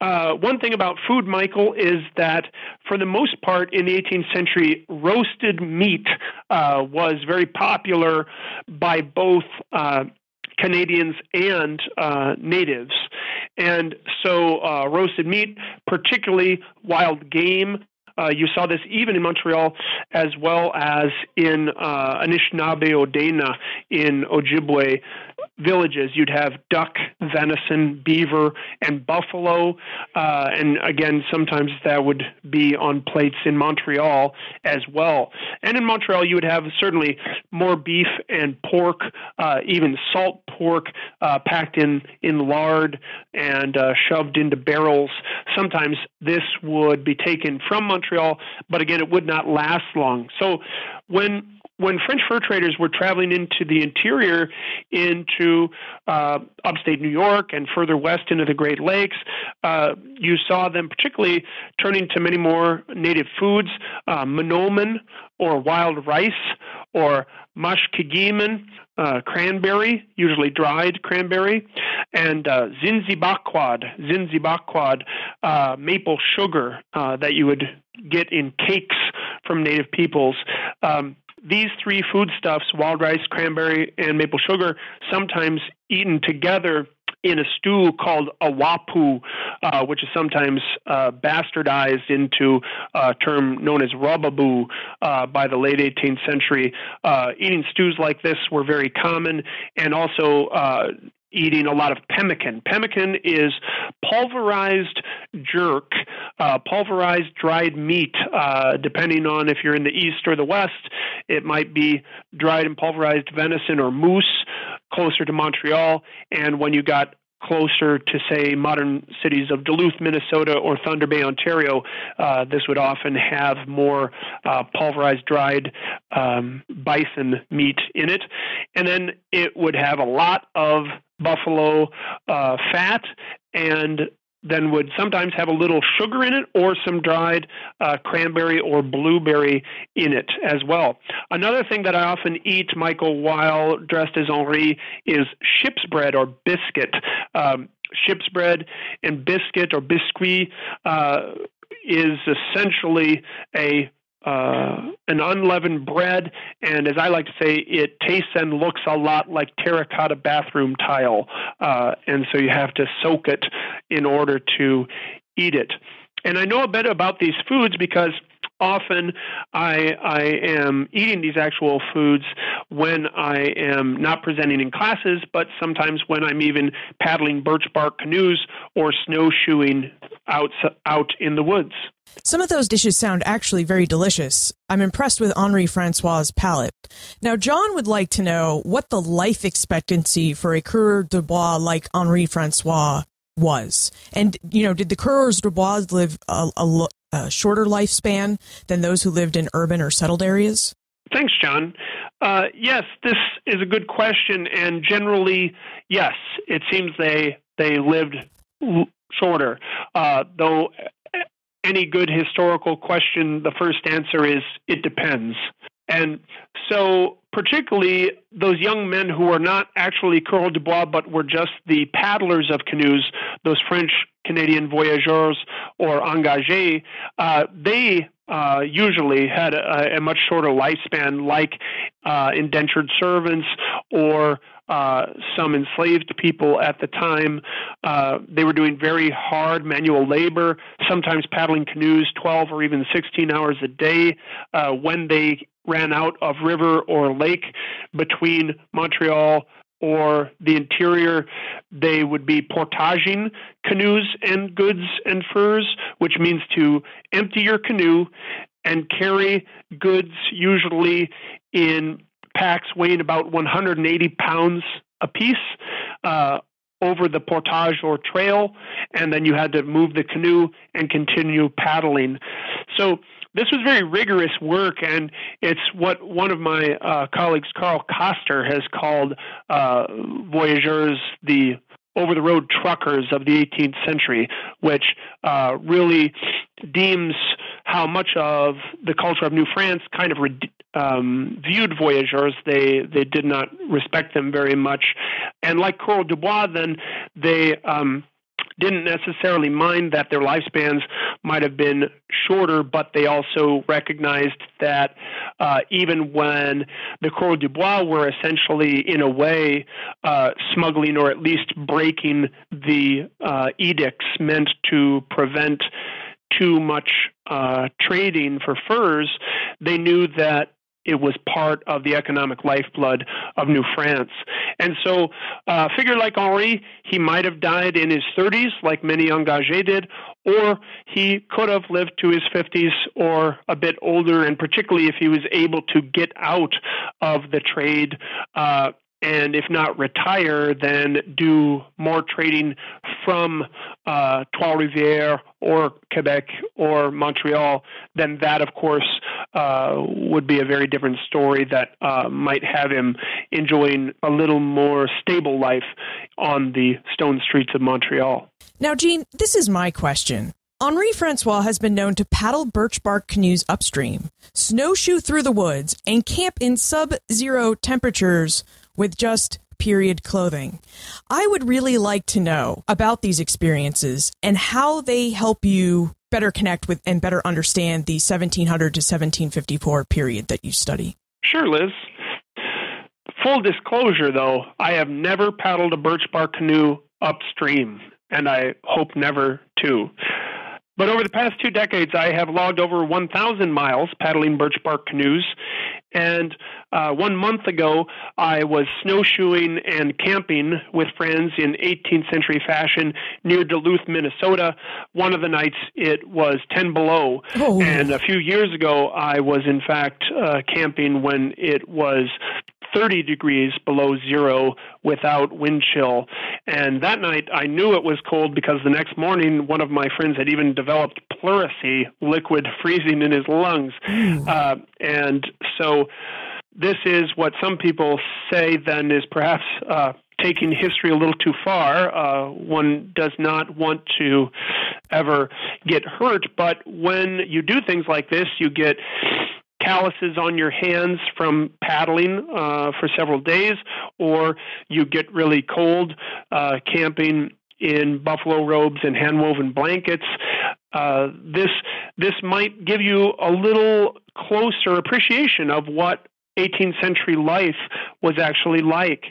uh, one thing about food, Michael, is that for the most part in the 18th century, roasted meat uh, was very popular by both. Uh, Canadians and uh, natives. And so, uh, roasted meat, particularly wild game, uh, you saw this even in Montreal as well as in uh, Anishinaabe Odena in Ojibwe villages. You'd have duck, venison, beaver, and buffalo. Uh, and again, sometimes that would be on plates in Montreal as well. And in Montreal, you would have certainly more beef and pork, uh, even salt pork uh, packed in, in lard and uh, shoved into barrels. Sometimes this would be taken from Montreal, but again, it would not last long. So when when French fur traders were traveling into the interior, into uh, upstate New York and further west into the Great Lakes, uh, you saw them particularly turning to many more native foods, uh, or wild rice or mashkigiman, uh, cranberry, usually dried cranberry, and uh, zinzibaquad, zinzibaquad, uh, maple sugar uh, that you would get in cakes from native peoples. Um, these three foodstuffs, wild rice, cranberry, and maple sugar, sometimes eaten together in a stew called a wapu, uh, which is sometimes uh, bastardized into a term known as rubaboo uh, by the late 18th century. Uh, eating stews like this were very common, and also uh, eating a lot of pemmican. Pemmican is pulverized jerk, uh, pulverized dried meat, uh, depending on if you're in the east or the west. It might be dried and pulverized venison or moose closer to Montreal. And when you got closer to, say, modern cities of Duluth, Minnesota, or Thunder Bay, Ontario, uh, this would often have more uh, pulverized, dried um, bison meat in it. And then it would have a lot of buffalo uh, fat and then would sometimes have a little sugar in it or some dried uh, cranberry or blueberry in it as well. Another thing that I often eat, Michael, while dressed as Henri, is ship's bread or biscuit. Um, ship's bread and biscuit or biscuit uh, is essentially a uh, an unleavened bread, and as I like to say, it tastes and looks a lot like terracotta bathroom tile, uh, and so you have to soak it in order to eat it. And I know a bit about these foods because often I, I am eating these actual foods when I am not presenting in classes, but sometimes when I'm even paddling birch bark canoes or snowshoeing out, out in the woods. Some of those dishes sound actually very delicious. I'm impressed with Henri Francois's palate. Now, John would like to know what the life expectancy for a coureur de bois like Henri Francois was. And, you know, did the coureurs de bois live a, a, a shorter lifespan than those who lived in urban or settled areas? Thanks, John. Uh, yes, this is a good question, and generally, yes, it seems they they lived shorter. Uh, though any good historical question, the first answer is it depends. And so, particularly those young men who were not actually coureurs de bois, but were just the paddlers of canoes, those French Canadian voyageurs or engagés, uh, they uh, usually had a, a, much shorter lifespan, like uh, indentured servants or uh, some enslaved people at the time. Uh, they were doing very hard manual labor, sometimes paddling canoes 12 or even 16 hours a day. Uh, when they ran out of river or lake between Montreal or the interior, they would be portaging canoes and goods and furs, which means to empty your canoe and carry goods, usually in packs weighing about 180 pounds apiece, uh, over the portage or trail, and then you had to move the canoe and continue paddling. So this was very rigorous work, and it's what one of my uh, colleagues, Carl Koster, has called uh, voyageurs the over the road truckers of the 18th century, which uh, really deems how much of the culture of New France kind of um, viewed voyageurs. They they did not respect them very much, and like Coureurs Dubois, then they um, didn't necessarily mind that their lifespans might have been shorter, but they also recognized that uh, even when the Coureurs du Bois were essentially, in a way, uh, smuggling or at least breaking the uh, edicts meant to prevent too much uh, trading for furs, they knew that it was part of the economic lifeblood of New France. And so, uh, a figure like Henri, he might have died in his 30s, like many engagés did, or he could have lived to his 50s or a bit older, and particularly if he was able to get out of the trade uh, and if not retire, then do more trading from uh, Trois-Rivières or Quebec or Montreal, then that, of course, uh, would be a very different story that uh, might have him enjoying a little more stable life on the stone streets of Montreal. Now, Gene, this is my question. Henri Francois has been known to paddle birch bark canoes upstream, snowshoe through the woods, and camp in sub zero temperatures with just period clothing. I would really like to know about these experiences and how they help you better connect with and better understand the 1700 to 1754 period that you study. Sure, Liz. Full disclosure, though, I have never paddled a birch bark canoe upstream, and I hope never to. But over the past two decades, I have logged over 1,000 miles paddling birch bark canoes. And uh, one month ago, I was snowshoeing and camping with friends in 18th century fashion near Duluth, Minnesota. One of the nights it was 10 below. Oh. And a few years ago, I was in fact uh, camping when it was 30 degrees below zero without wind chill. And that night I knew it was cold because the next morning one of my friends had even developed pleurisy, liquid [LAUGHS] freezing in his lungs. Mm. Uh, and so this is what some people say then is perhaps uh, taking history a little too far. Uh, one does not want to ever get hurt, but when you do things like this, you get calluses on your hands from paddling uh, for several days, or you get really cold uh, camping in buffalo robes and hand-woven blankets. Uh, this this might give you a little closer appreciation of what 18th century life was actually like.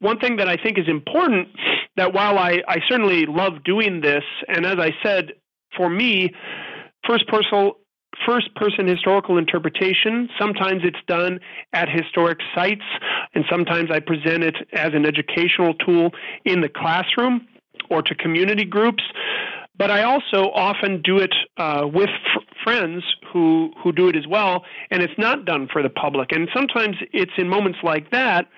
One thing that I think is important that while I, I certainly love doing this, and as I said, for me, first person first person historical interpretation. Sometimes it's done at historic sites, and sometimes I present it as an educational tool in the classroom or to community groups. But I also often do it uh, with f- friends who, who do it as well, and it's not done for the public. And sometimes it's in moments like that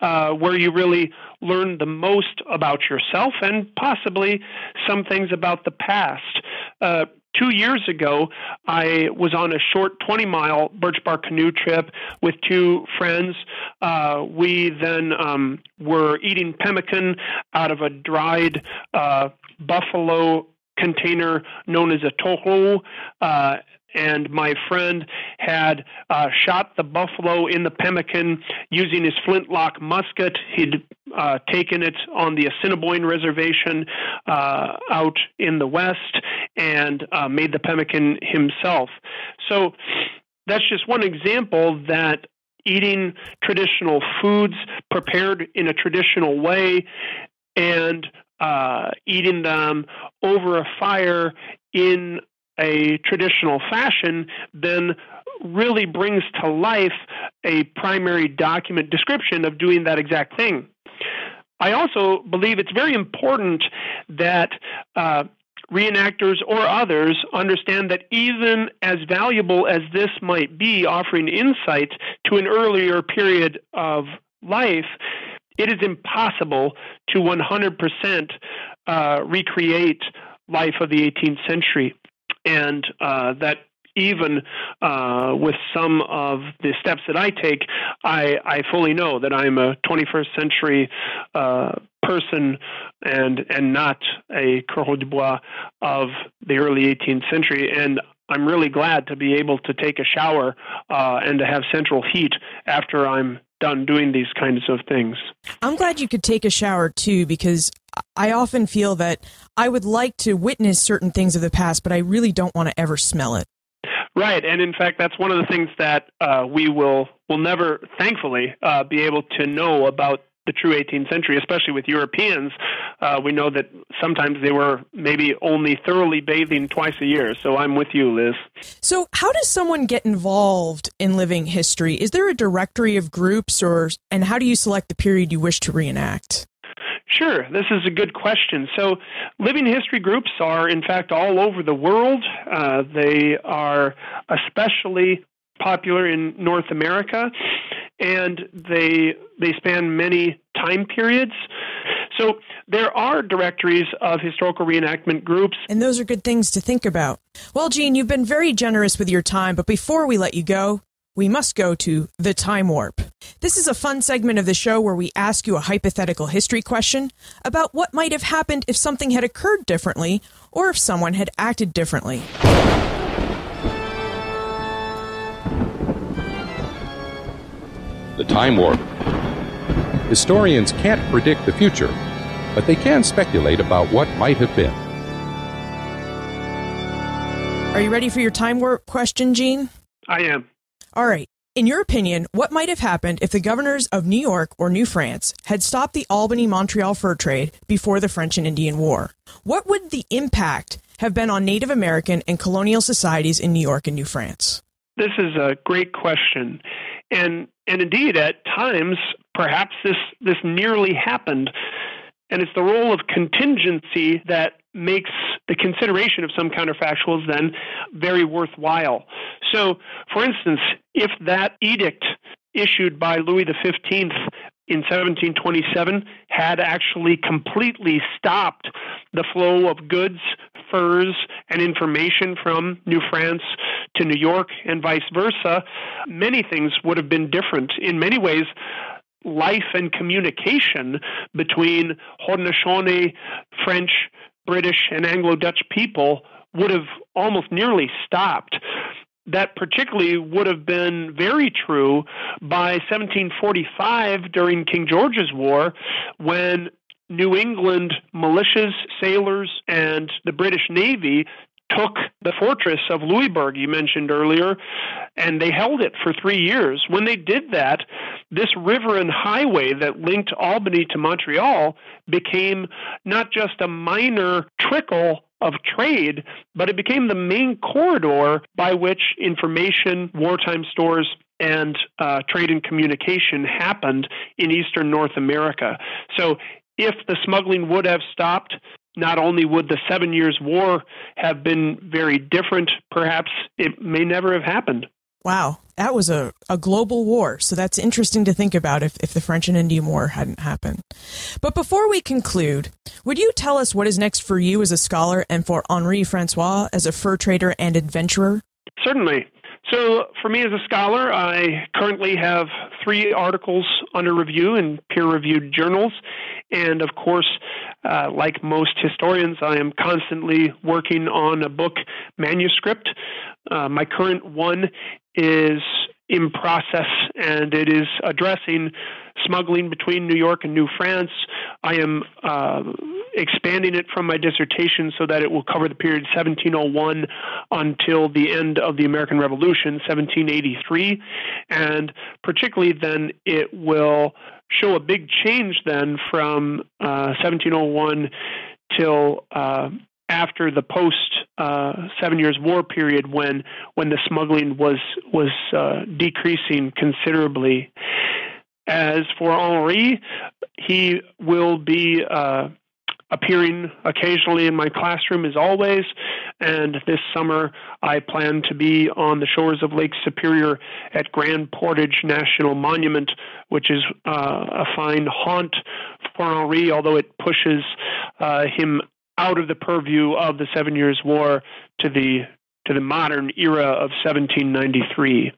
uh, where you really learn the most about yourself and possibly some things about the past. Uh, two years ago, I was on a short 20 mile birch bark canoe trip with two friends. Uh, we then um, were eating pemmican out of a dried uh, buffalo container known as a toho. Uh, and my friend had uh, shot the buffalo in the pemmican using his flintlock musket. He'd uh, taken it on the Assiniboine Reservation uh, out in the west and uh, made the pemmican himself. So that's just one example that eating traditional foods prepared in a traditional way and uh, eating them over a fire in a traditional fashion then really brings to life a primary document description of doing that exact thing. I also believe it's very important that uh, reenactors or others understand that even as valuable as this might be, offering insight to an earlier period of life, it is impossible to 100% uh, recreate life of the 18th century and uh, that even uh, with some of the steps that I take, I, I fully know that I'm a 21st century uh, person and and not a coureur de bois of the early 18th century. And I'm really glad to be able to take a shower uh, and to have central heat after I'm done doing these kinds of things. I'm glad you could take a shower too, because I often feel that I would like to witness certain things of the past, but I really don't want to ever smell it. Right, and in fact, that's one of the things that uh, we will will never, thankfully, uh, be able to know about the true 18th century, especially with Europeans. Uh, we know that sometimes they were maybe only thoroughly bathing twice a year. So I'm with you, Liz. So, how does someone get involved in living history? Is there a directory of groups, or and how do you select the period you wish to reenact? Sure, this is a good question. So, living history groups are, in fact, all over the world. Uh, they are especially popular in North America, and they they span many time periods. So there are directories of historical reenactment groups. And those are good things to think about. Well, Gene, you've been very generous with your time, but before we let you go, we must go to the time warp. This is a fun segment of the show where we ask you a hypothetical history question about what might have happened if something had occurred differently or if someone had acted differently. The time warp. Historians can't predict the future, but they can speculate about what might have been. Are you ready for your time warp question, Gene? I am. All right. In your opinion, what might have happened if the governors of New York or New France had stopped the Albany Montreal fur trade before the French and Indian War? What would the impact have been on Native American and colonial societies in New York and New France? This is a great question. And and indeed at times perhaps this this nearly happened. And it's the role of contingency that makes the consideration of some counterfactuals then very worthwhile. So, for instance, if that edict issued by Louis XV in 1727 had actually completely stopped the flow of goods, furs, and information from New France to New York and vice versa, many things would have been different. In many ways, life and communication between Haudenosaunee, French, British, and Anglo Dutch people would have almost nearly stopped. That particularly would have been very true by 1745 during King George's War when New England militias, sailors, and the British Navy took the fortress of Louisbourg, you mentioned earlier, and they held it for three years. When they did that, this river and highway that linked Albany to Montreal became not just a minor trickle of trade, but it became the main corridor by which information, wartime stores, and uh, trade and communication happened in eastern North America. So if the smuggling would have stopped, not only would the Seven Years' War have been very different, perhaps it may never have happened. Wow, that was a, a global war. So that's interesting to think about if, if the French and Indian War hadn't happened. But before we conclude, would you tell us what is next for you as a scholar and for Henri Francois as a fur trader and adventurer? Certainly. So, for me as a scholar, I currently have three articles under review in peer reviewed journals. And of course, uh, like most historians, I am constantly working on a book manuscript. Uh, my current one is in process and it is addressing smuggling between New York and New France. I am uh, expanding it from my dissertation so that it will cover the period 1701 until the end of the American Revolution, 1783. And particularly then, it will show a big change then from uh, 1701 till uh, after the post uh, Seven Years' War period, when when the smuggling was was uh, decreasing considerably. As for Henri, he will be uh, appearing occasionally in my classroom as always. And this summer, I plan to be on the shores of Lake Superior at Grand Portage National Monument, which is uh, a fine haunt for Henri, although it pushes uh, him out of the purview of the Seven Years' War to the to the modern era of 1793.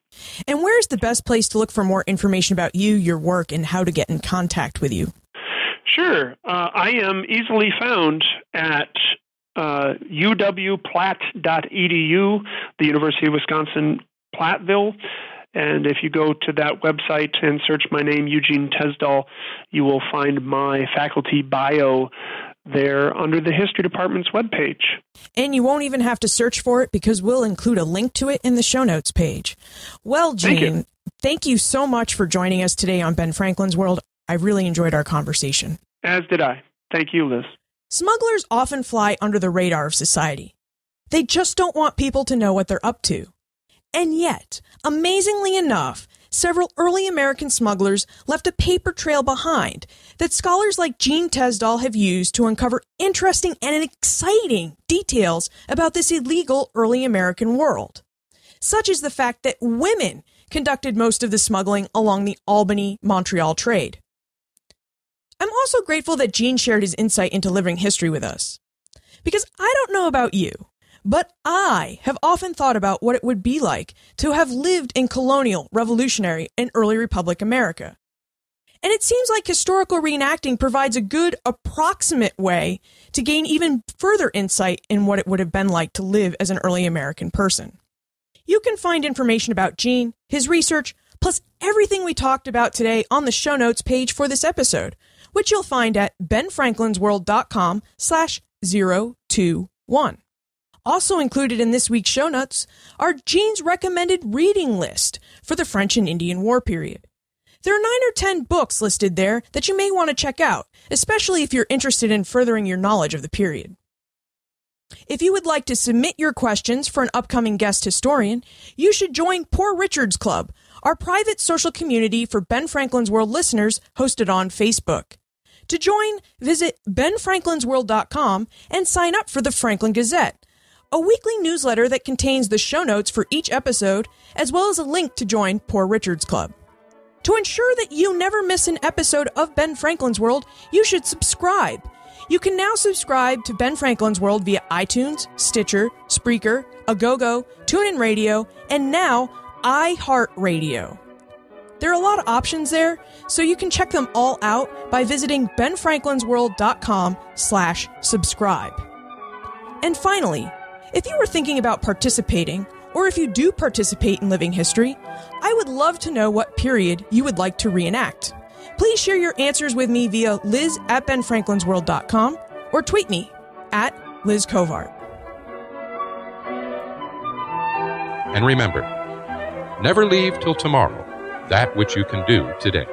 And where's the best place to look for more information about you, your work, and how to get in contact with you? Sure. Uh, I am easily found at uh, uwplatt.edu, the University of Wisconsin Platteville. And if you go to that website and search my name, Eugene Tesdahl, you will find my faculty bio there under the History Department's webpage. And you won't even have to search for it because we'll include a link to it in the show notes page. Well, Gene, thank you, thank you so much for joining us today on Ben Franklin's World. I really enjoyed our conversation. As did I. Thank you, Liz. Smugglers often fly under the radar of society. They just don't want people to know what they're up to. And yet, amazingly enough, several early American smugglers left a paper trail behind that scholars like Gene Tesdahl have used to uncover interesting and exciting details about this illegal early American world. Such as the fact that women conducted most of the smuggling along the Albany Montreal trade. I'm also grateful that Gene shared his insight into living history with us. Because I don't know about you, but I have often thought about what it would be like to have lived in colonial, revolutionary, and early republic America. And it seems like historical reenacting provides a good approximate way to gain even further insight in what it would have been like to live as an early American person. You can find information about Gene, his research, plus everything we talked about today on the show notes page for this episode, which you'll find at benfranklinsworld.com slash 021. Also included in this week's show notes are Gene's recommended reading list for the French and Indian War period. There are nine or ten books listed there that you may want to check out, especially if you're interested in furthering your knowledge of the period. If you would like to submit your questions for an upcoming guest historian, you should join Poor Richard's Club, our private social community for Ben Franklin's World listeners hosted on Facebook. To join, visit benfranklinsworld.com and sign up for the Franklin Gazette, a weekly newsletter that contains the show notes for each episode, as well as a link to join Poor Richard's Club. To ensure that you never miss an episode of Ben Franklin's World, you should subscribe. You can now subscribe to Ben Franklin's World via iTunes, Stitcher, Spreaker, Agogo, TuneIn Radio, and now iHeartRadio. There are a lot of options there, so you can check them all out by visiting benfranklinsworld.com slash subscribe. And finally, if you were thinking about participating, or if you do participate in living history, I would love to know what period you would like to reenact. Please share your answers with me via liz at benfranklinsworld.com or tweet me at Liz Covart. And remember, never leave till tomorrow that which you can do today.